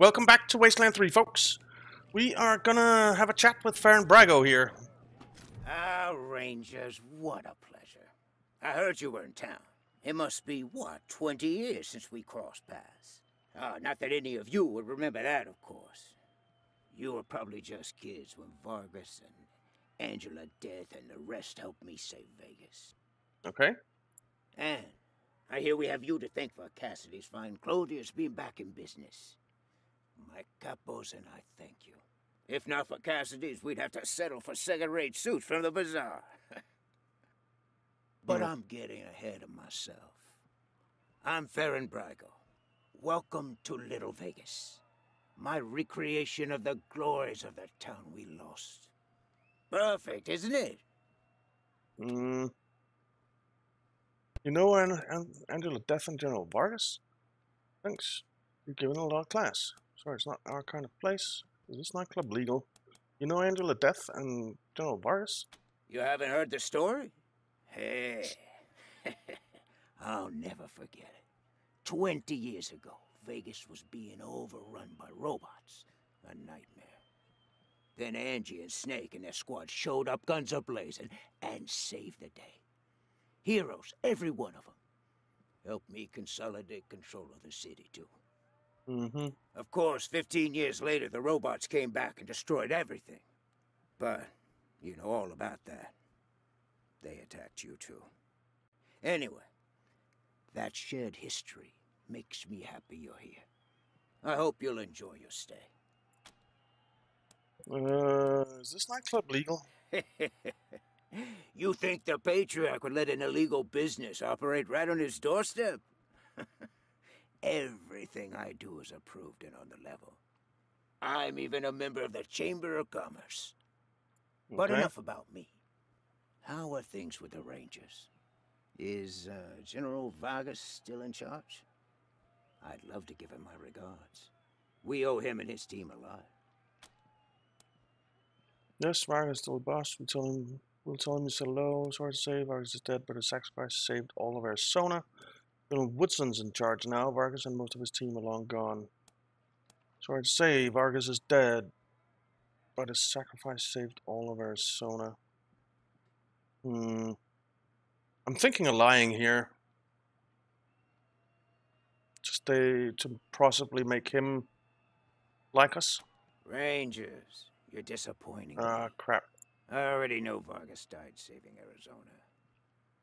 welcome back to Wasteland 3, folks. We are gonna have a chat with Faran Brygo here. Ah, Rangers, what a pleasure. I heard you were in town. It must be, what, 20 years since we crossed paths. Ah, not that any of you would remember that, of course. You were probably just kids when Vargas and Angela Death and the rest helped me save Vegas. Okay. And I hear we have you to thank for Cassidy's fine clothiers being back in business. My capos and I thank you. If not for Cassidy's, we'd have to settle for second-rate suits from the bazaar. but Yeah. I'm getting ahead of myself. I'm Faran Brygo. Welcome to Little Vegas. My recreation of the glories of the town we lost. Perfect, isn't it? Mm. You know An An Angela Death and General Vargas? Thanks. You're giving a lot of class. Sorry, it's not our kind of place. Is this nightclub legal? You know Angela Death and General Vargas? You haven't heard the story? Hey, I'll never forget it. Twenty years ago, Vegas was being overrun by robots. A nightmare. Then Angie and Snake and their squad showed up, guns ablazing, and saved the day. Heroes, every one of them. Helped me consolidate control of the city, too. Mm-hmm. Of course, 15 years later, the robots came back and destroyed everything. But you know all about that. They attacked you too. Anyway, that shared history makes me happy you're here. I hope you'll enjoy your stay. Uh, is this nightclub legal? you think the Patriarch would let an illegal business operate right on his doorstep? Everything I do is approved and on the level. I'm even a member of the Chamber of Commerce. But enough about me. How are things with the Rangers? Is uh, General Vargas still in charge? I'd love to give him my regards. We owe him and his team a lot. Yes, Vargas is still the boss. We tell him we'll tell him he said hello. Sorry to say Vargas is dead, but his sacrifice saved all of Arizona. Woodson's in charge now. Vargas and most of his team are long gone. Sorry to say Vargas is dead, but his sacrifice saved all of Arizona. Hmm. I'm thinking of lying here. Just they, to possibly make him like us. Rangers, you're disappointing. Ah, crap. I already know Vargas died saving Arizona.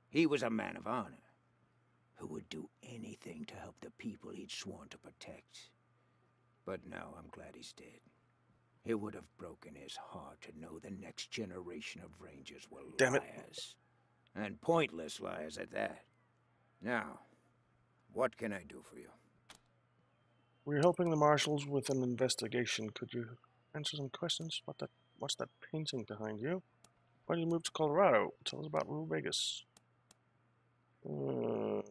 He was a man of honor who would do anything to help the people he'd sworn to protect. But now I'm glad he's dead. It would have broken his heart to know the next generation of Rangers were Damn it. liars. And pointless liars at that. Now, what can I do for you? We're helping the marshals with an investigation. Could you answer some questions? What that? What's that painting behind you? Why did you move to Colorado? Tell us about Little Vegas. Uh,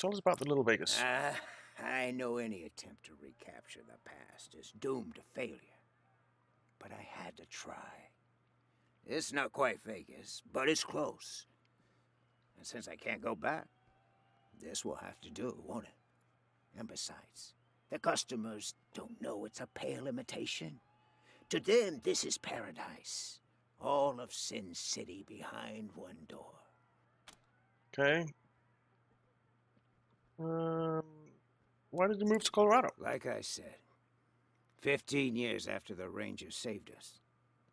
tell us about the Little Vegas. Ah, I know any attempt to recapture the past is doomed to failure. But I had to try. It's not quite Vegas, but it's close. And since I can't go back, this will have to do, won't it? And besides, the customers don't know it's a pale imitation. To them, this is paradise. All of Sin City behind one door. Okay. Um, why did you move to Colorado? Like I said, 15 years after the Rangers saved us,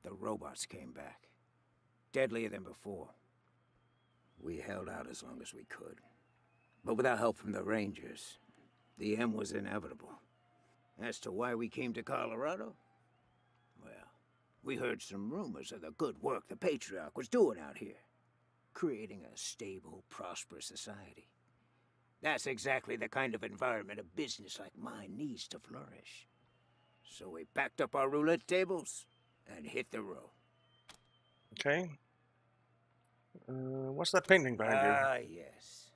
the robots came back. Deadlier than before. We held out as long as we could. But without help from the Rangers, the end was inevitable. As to why we came to Colorado? Well, we heard some rumors of the good work the Patriarch was doing out here. Creating a stable, prosperous society. That's exactly the kind of environment a business like mine needs to flourish. So we packed up our roulette tables and hit the road. Okay. Uh, what's that painting behind you? Ah, yes.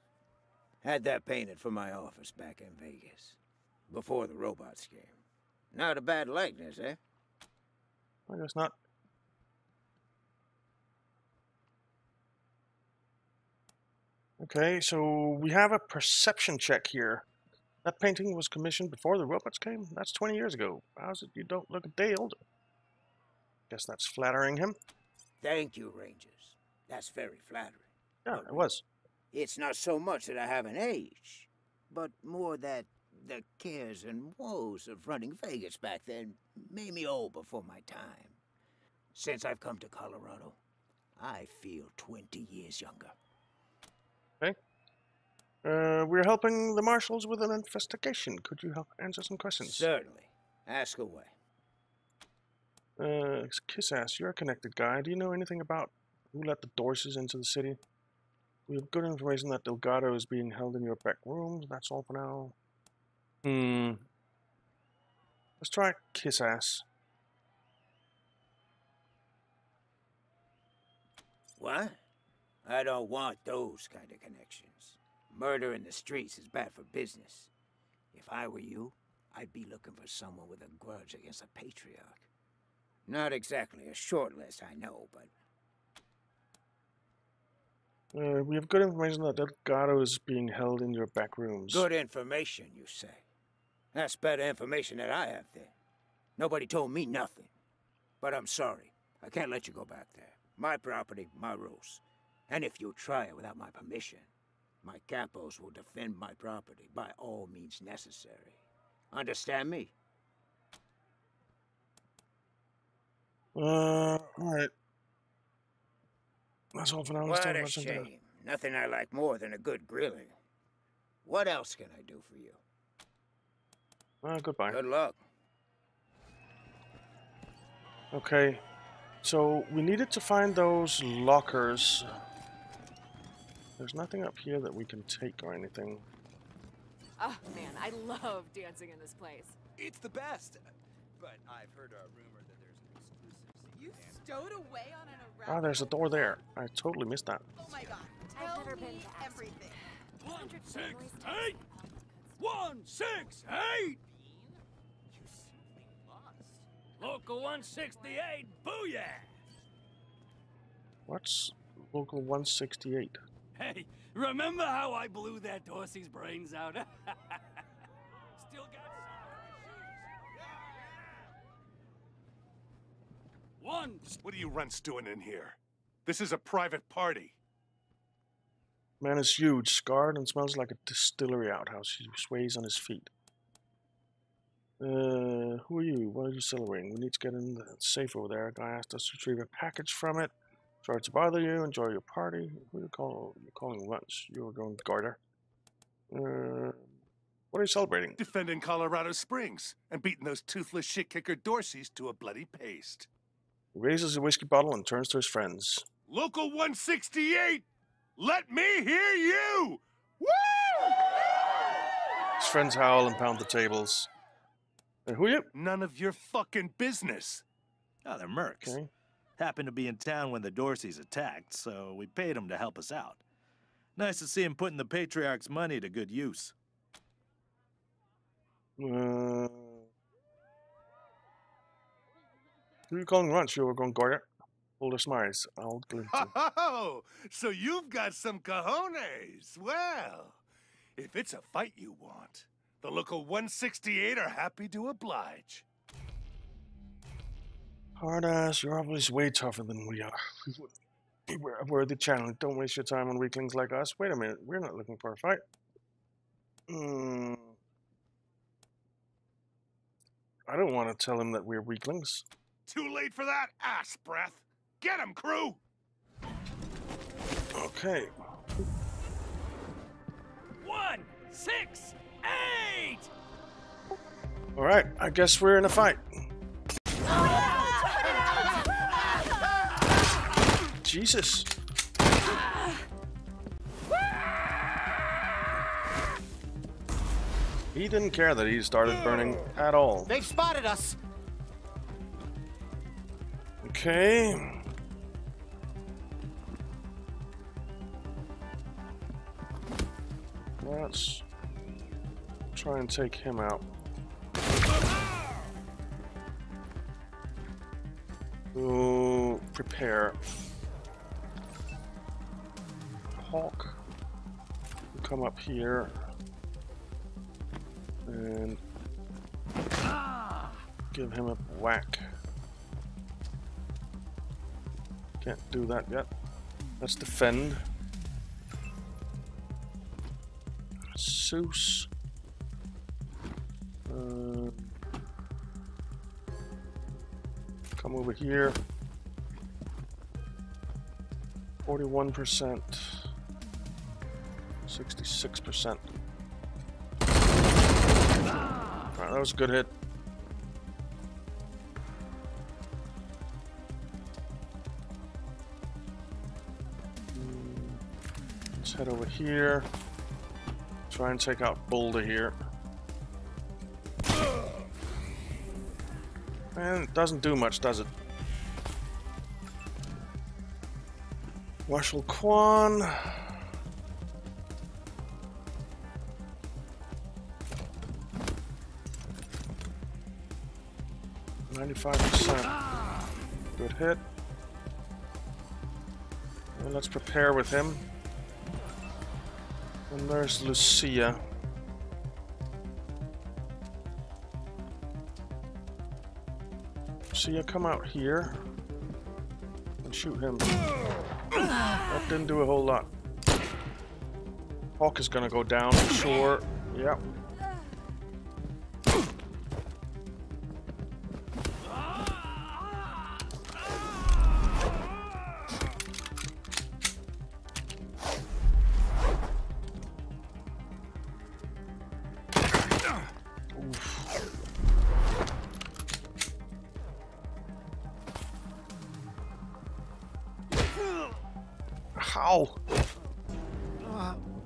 Had that painted for my office back in Vegas. Before the robots came. Not a bad likeness, eh? I guess not. Okay, so we have a perception check here. That painting was commissioned before the robots came? That's 20 years ago. How's it you don't look a day older? Guess that's flattering him. Thank you, Rangers. That's very flattering. Yeah, it was. It's not so much that I have an age, but more that the cares and woes of running Vegas back then made me old before my time. Since I've come to Colorado, I feel 20 years younger. Uh, we're helping the marshals with an investigation. Could you help answer some questions? Certainly. Ask away. Uh, Kiss ass, you're a connected guy. Do you know anything about who let the Dorseys into the city? We have good information that Delgado is being held in your back rooms. That's all for now. Hmm. Let's try Kiss ass. What? I don't want those kind of connections. Murder in the streets is bad for business. If I were you, I'd be looking for someone with a grudge against a patriarch. Not exactly a short list, I know, but Uh, we have good information that Delgado is being held in your back rooms. good information, you say. That's better information than I have there. Nobody told me nothing. But I'm sorry. I can't let you go back there. My property, my rules. And if you try it without my permission, my capos will defend my property by all means necessary. Understand me? Uh, alright. That's all for now. What a shame. Nothing I like more than a good grilling. What else can I do for you? Uh, goodbye. Good luck. Okay, so we needed to find those lockers. There's nothing up here that we can take or anything. Oh man, I love dancing in this place. It's the best. But I've heard a rumor that there's an exclusive You stowed away on an Ah, around. there's a door there. I totally missed that. Oh my god. I've Tell never been me to everything. One, six, families eight! One, six, eight! You simply must. Local 168, booyah! What's local 168? Hey, remember how I blew that Dorsey's brains out? Still got some. One, What are you runts doing in here? This is a private party. Man is huge, scarred, and smells like a distillery outhouse. He sways on his feet. Uh, who are you? What are you celebrating? We need to get in the safe over there. A guy asked us to retrieve a package from it. Sorry to bother you. Enjoy your party. Who are you call, you're calling lunch? You were going to Garter. Uh, what are you celebrating? Defending Colorado Springs and beating those toothless shit kicker Dorseys to a bloody paste. He raises a whiskey bottle and turns to his friends. Local 168! Let me hear you! Woo! His friends howl and pound the tables. Uh, who are you? None of your fucking business. Oh, they're mercs. Okay. Happened to be in town when the Dorseys attacked, so we paid him to help us out. Nice to see him putting the Patriarch's money to good use. Uh, who are you calling lunch? You were going Garter? Boulder Smythes. Old Glinton. Oh, so you've got some cojones. Well, if it's a fight you want, the local 168 are happy to oblige. Hard ass, you're obviously way tougher than we are. We're worthy challenge. Don't waste your time on weaklings like us. Wait a minute, we're not looking for a fight. Hmm. I don't want to tell him that we're weaklings. Too late for that, ass breath. Get him, crew! Okay. one, six, eight! Alright, I guess we're in a fight. Jesus. He didn't care that he started burning at all. They've spotted us. Okay. Let's try and take him out. Ooh, prepare. Hawk, come up here. And give him a whack. Can't do that yet. Let's defend. Seuss. Uh, come over here. 41%. 66%. Right, that was a good hit. Let's head over here. Try and take out Boulder here. And it doesn't do much, does it? Marshal Quan. 95%. Good hit. And let's prepare with him. And there's Lucia. Lucia, come out here. And shoot him. That didn't do a whole lot. Hawk is gonna go down for sure. Yep.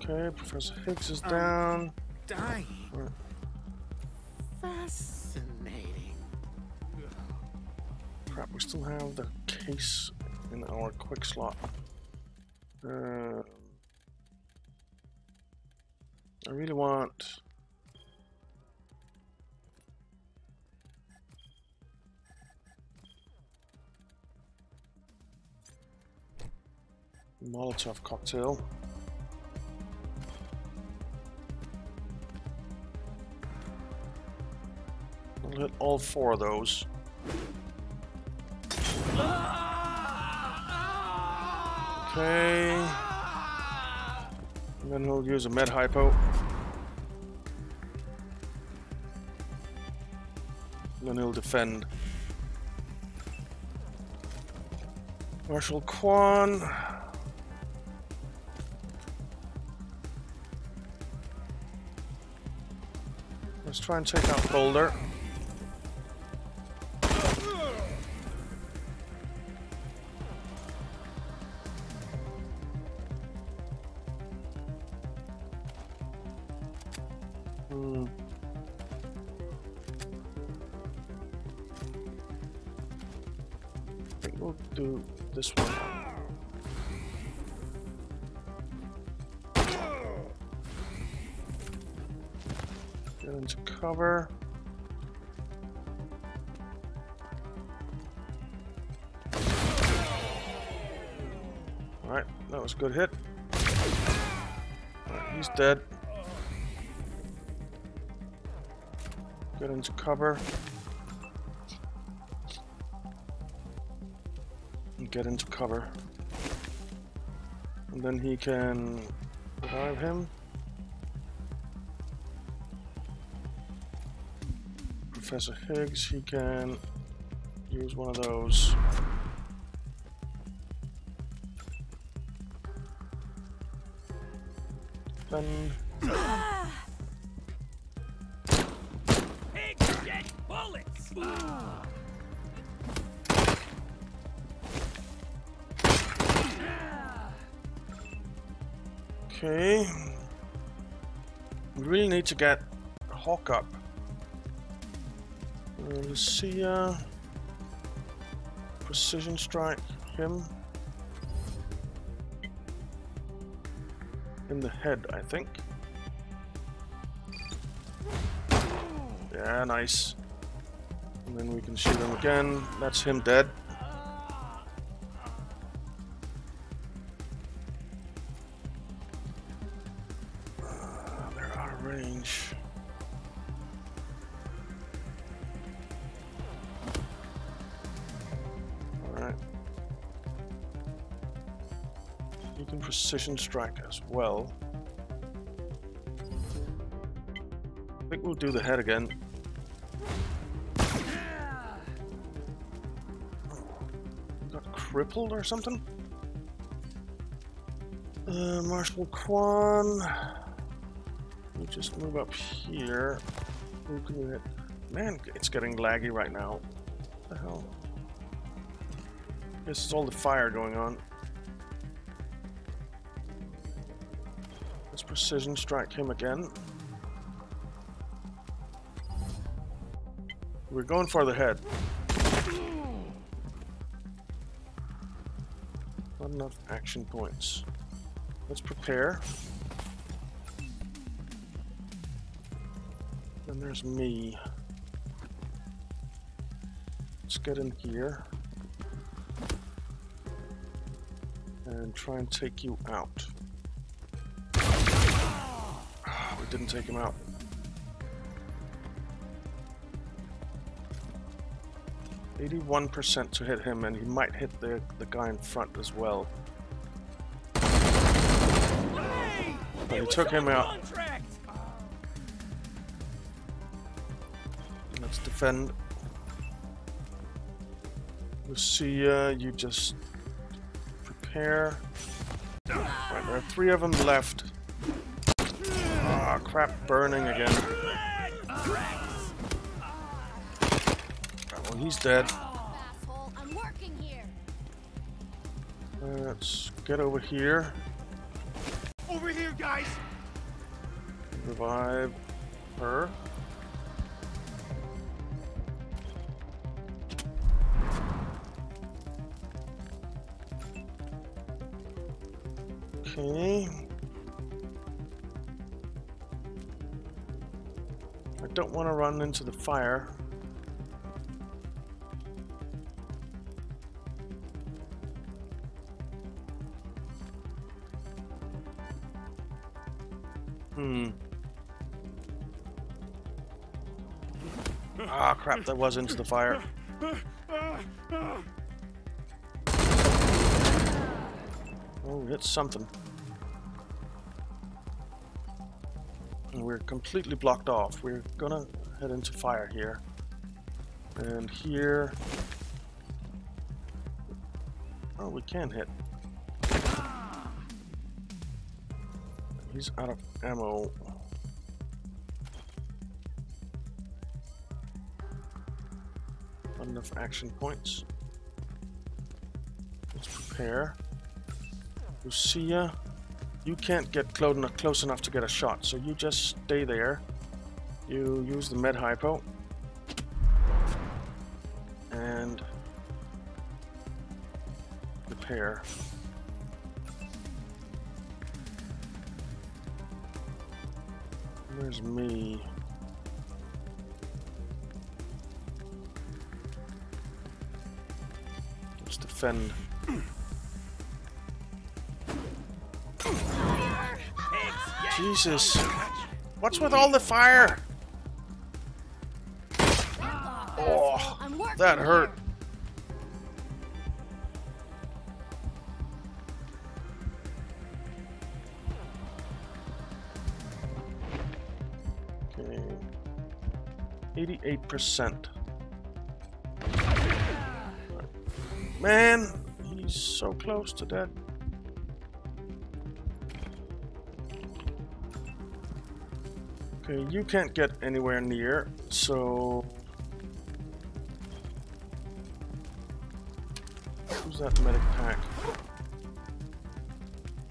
Okay, Professor Higgs is down. Dying. Right. Fascinating. Crap, we still have the case in our quick slot. Um, I really want. Molotov cocktail. I'll hit all four of those. Okay. And then we'll use a med hypo. And then he'll defend. Marshal Quan. Let's try and take out Boulder. A good hit. He's dead. Get into cover. And get into cover. And then he can revive him. Professor Higgs, he can use one of those. Bullets! Okay. We really need to get Hawk up. Lucia. Precision strike him. In the head, I think. Yeah, nice. And then we can shoot him again. That's him dead. Uh, they're out of range. Precision strike as well. I think we'll do the head again. Got crippled or something? Uh, Marshal Quan. We just move up here. Who can we hit? Man, it's getting laggy right now. What the hell? This is all the fire going on. Precision strike him again. We're going for the head. Not enough action points. Let's prepare. Then there's me. Let's get in here. And try and take you out. We didn't take him out. Eighty-one percent to hit him, and he might hit the the guy in front as well. But he took him out. Let's defend. Lucia, you just prepare. Right, there are three of them left. Crap, burning again. Well, he's dead. Asshole, I'm working here. Let's get over here. Over here, guys! Revive her. Okay. Don't want to run into the fire. Hmm. Ah, crap, that was into the fire. Oh, hit something. Completely blocked off. We're gonna head into fire here. And here... Oh, we can hit. He's out of ammo. Not enough action points. Let's prepare. Lucia, you can't get close enough, close enough to get a shot, so you just stay there. You use the med hypo. And prepare. There's me. Let's defend. Jesus. What's with all the fire? Oh, that hurt. Okay. 88%. Man, he's so close to dead. You can't get anywhere near, so... Use that medic pack.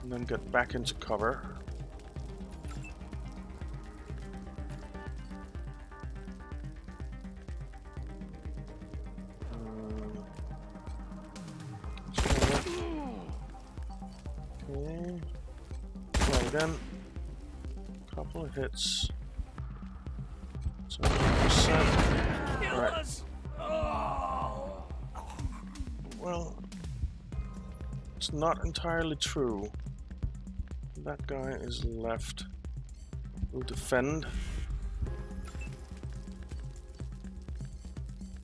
And then get back into cover. Not entirely true. That guy is left. We'll defend.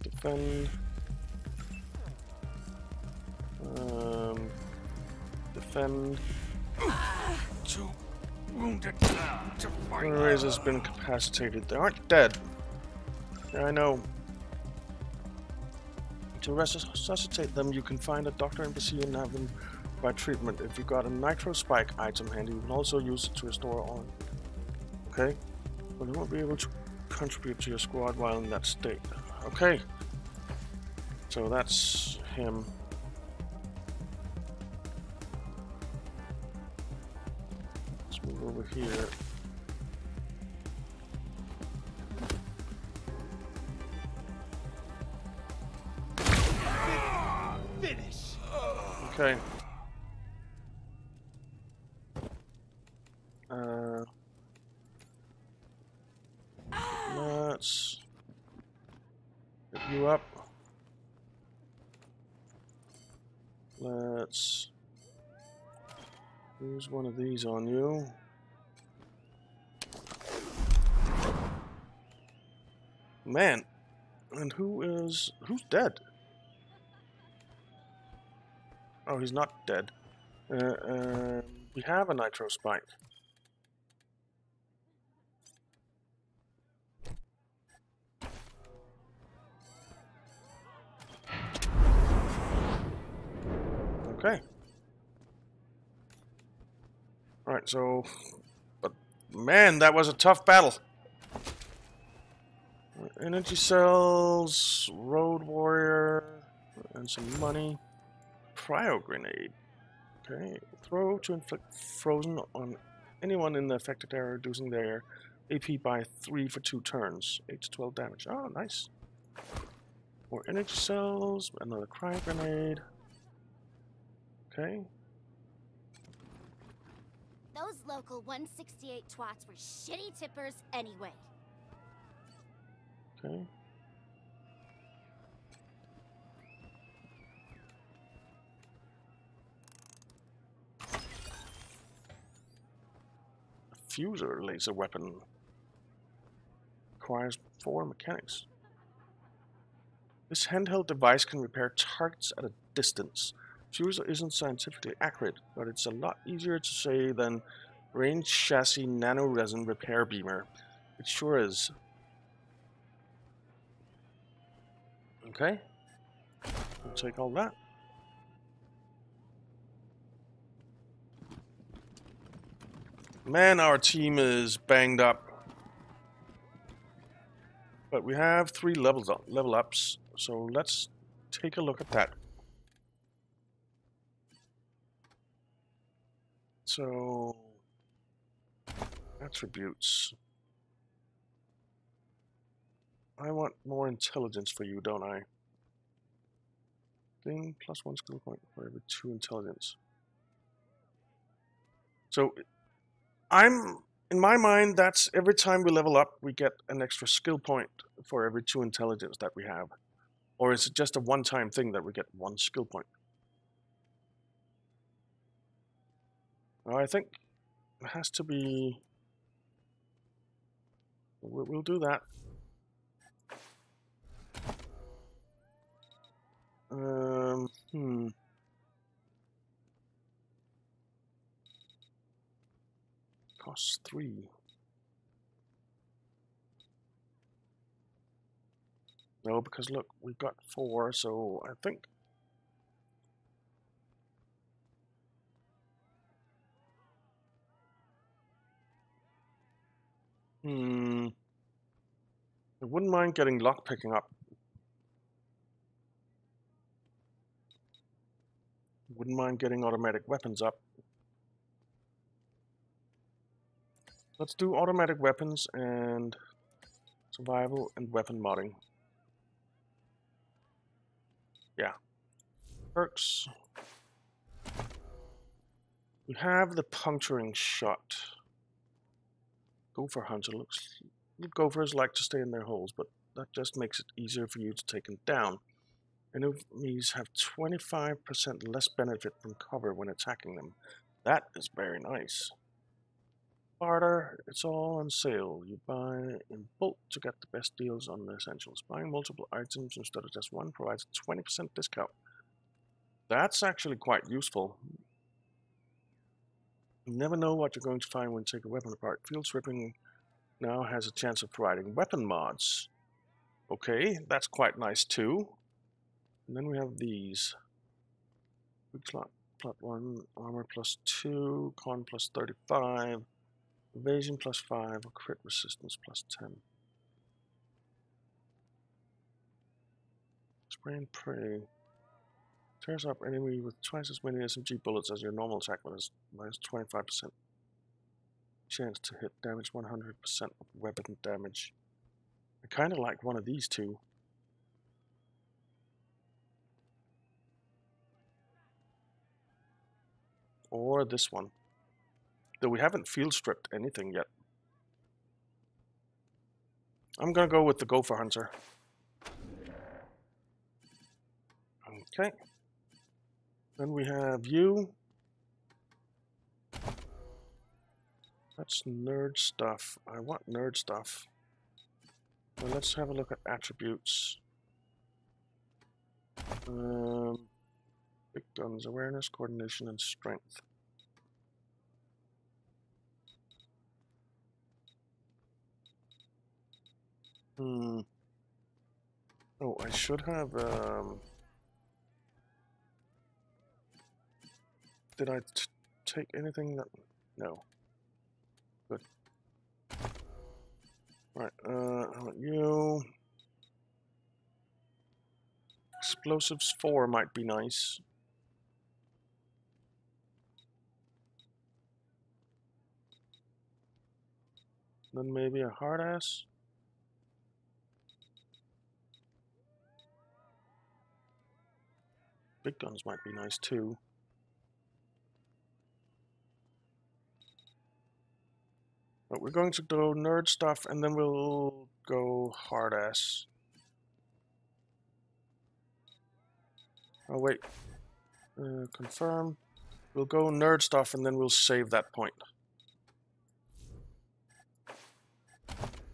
Defend. Um, defend. Too wounded. Runaways has been incapacitated. They aren't dead. Yeah, I know. To resuscitate them, you can find a doctor in embassy and have them provide treatment. If you got a nitro spike item handy, you can also use it to restore on. Okay? But you won't be able to contribute to your squad while in that state. Okay. So that's him. Let's move over here. Ah, finish. Okay. Uh, let's get you up. Let's use one of these on you. Man, and who is who's dead? Oh, he's not dead. Uh, um, we have a nitro spike. Okay. Alright, so... But, man, that was a tough battle. Energy cells, road warrior, and some money. Cryo grenade. Okay. Throw to inflict frozen on anyone in the affected area, reducing their AP by 3 for 2 turns. 8 to 12 damage. Oh, nice. More energy cells, another cryo grenade. Okay. Those local 168 twats were shitty tippers anyway. Okay. Fuser laser weapon requires four mechanics. This handheld device can repair targets at a distance. Fuser isn't scientifically accurate, but it's a lot easier to say than range chassis nano resin repair beamer. It sure is. Okay. We'll take all that. Man, our team is banged up. But we have three levels up, level ups, so let's take a look at that. So, attributes. I want more intelligence for you, don't I? Gain plus one skill point for every two intelligence. So, I'm in my mind. That's every time we level up, we get an extra skill point for every two intelligence that we have, or is it just a one-time thing that we get one skill point? I think it has to be. We'll, we'll do that. Um, hmm. Costs three. No, because look, we've got four, so I think. Hmm. I wouldn't mind getting lock picking up. Wouldn't mind getting automatic weapons up. Let's do automatic weapons and survival and weapon modding. Yeah. Perks. We have the puncturing shot. Gopher hunter looks. Gophers like to stay in their holes, but that just makes it easier for you to take them down. Enemies have 25% less benefit from cover when attacking them. That is very nice. Barter, it's all on sale. You buy in bulk to get the best deals on the essentials. Buying multiple items instead of just one provides a 20% discount. That's actually quite useful. You never know what you're going to find when you take a weapon apart. Field stripping now has a chance of providing weapon mods. Okay, that's quite nice too. And then we have these. Weak slot, plot 1, armor plus 2, con plus 35, evasion plus 5, crit resistance plus 10. Spray and pray. Tears up enemy with twice as many SMG bullets as your normal attack, has minus 25% chance to hit damage 100% of weapon damage. I kind of like one of these two. Or this one. Though we haven't field stripped anything yet. I'm gonna go with the Gopher Hunter. Okay. Then we have you. That's nerd stuff. I want nerd stuff. Well, let's have a look at attributes. Um, big guns, awareness, coordination, and strength. Hmm. Oh, I should have, um... Did I take anything that... No. Good. Right, uh, how about you? Explosives 4 might be nice. Then maybe a hard ass. Big guns might be nice too. But we're going to do nerd stuff and then we'll go hard ass. Oh wait, uh, confirm. We'll go nerd stuff and then we'll save that point.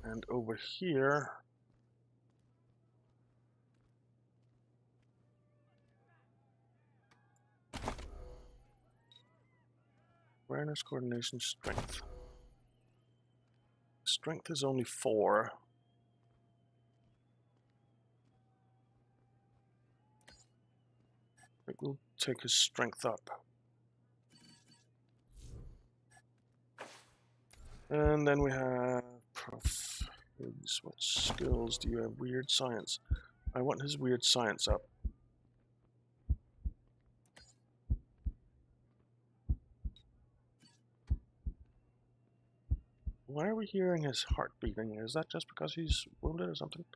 And over here, awareness, coordination, strength. Strength is only four. I think we'll take his strength up. And then we have Prof. Higgs. What skills do you have? Weird science. I want his weird science up. Why are we hearing his heart beating? Is that just because he's wounded or something?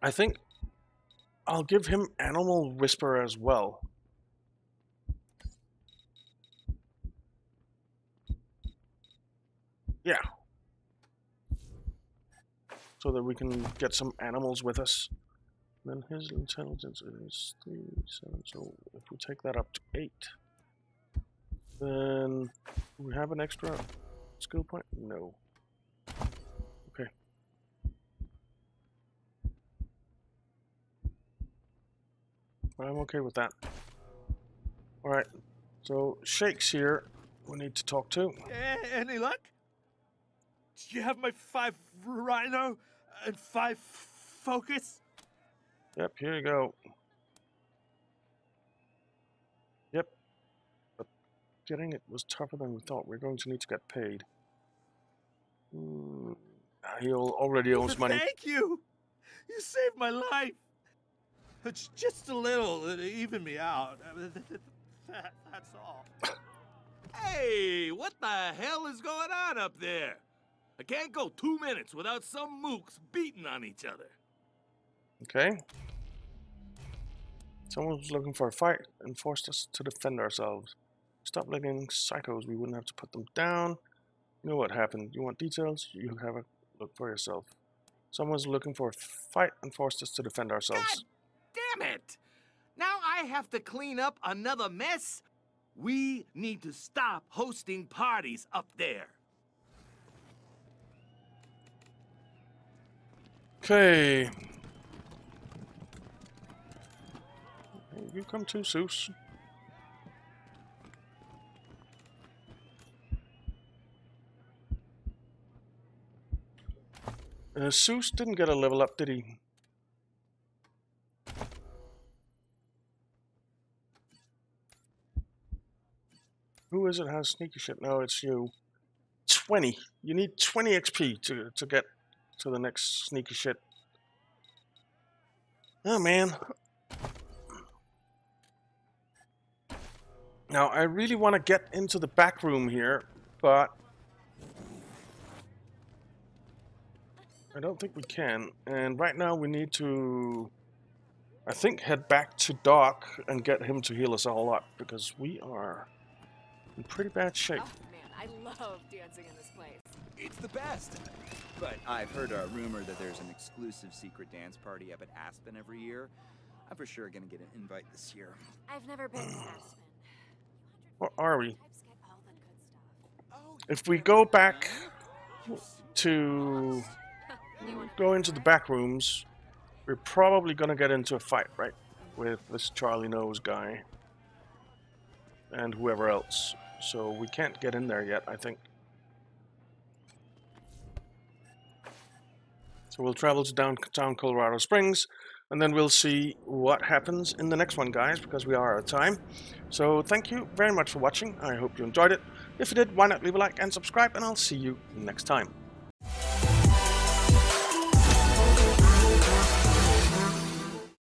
I think I'll give him Animal Whisper as well. Yeah. So that we can get some animals with us. Then his intelligence is 3, 7, so if we take that up to 8. Then we have an extra skill point? No. Okay. I'm okay with that. Alright. So Shakes here we need to talk to. Any luck? Do you have my five rhino and five focus? Yep, here you go. Getting it was tougher than we thought. We're going to need to get paid. Hmm. He already owes money. Thank you. You saved my life. It's just a little to even me out. That's all. Hey, what the hell is going on up there? I can't go two minutes without some mooks beating on each other. Okay. Someone was looking for a fight and forced us to defend ourselves. Stop letting psychos. We wouldn't have to put them down. You know what happened. You want details? You have a look for yourself. Someone's looking for a fight and forced us to defend ourselves. God Damn it! Now I have to clean up another mess? We need to stop hosting parties up there. Okay. You come too, Seuss. Uh, didn't get a level up, did he? Who is it has sneaky shit? No, it's you. 20. You need 20 XP to, to get to the next sneaky shit. Oh, man. Now, I really want to get into the back room here, but... I don't think we can. And right now we need to, I think, head back to Doc and get him to heal us all up, because we are in pretty bad shape. Oh man, I love dancing in this place. It's the best. But I've heard a rumor that there's an exclusive secret dance party up at Aspen every year. I'm for sure gonna get an invite this year. I've never been to Aspen. Or are we? Types get all the good stuff. Oh, If we go back to You want go into the back rooms, we're probably gonna get into a fight, right? With this Charlie Nose guy and whoever else. So we can't get in there yet, I think. So we'll travel to downtown Colorado Springs, and then we'll see what happens in the next one, guys, because we are out of time. So thank you very much for watching. I hope you enjoyed it. If you did, why not leave a like and subscribe, and I'll see you next time.